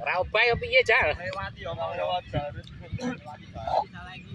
Ora obah yo piye, Jal? Lewati yo mau lewat Garut. Salah iki.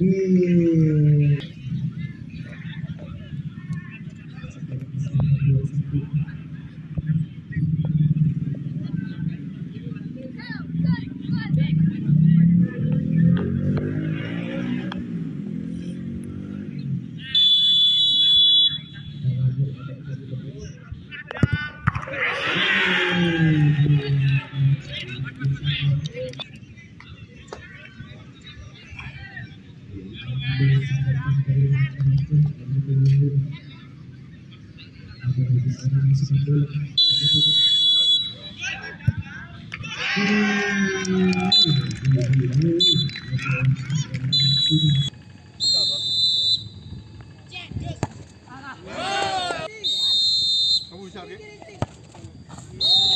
嗯。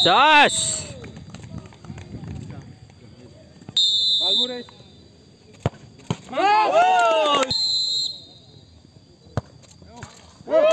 자스 알무레 아! Oi!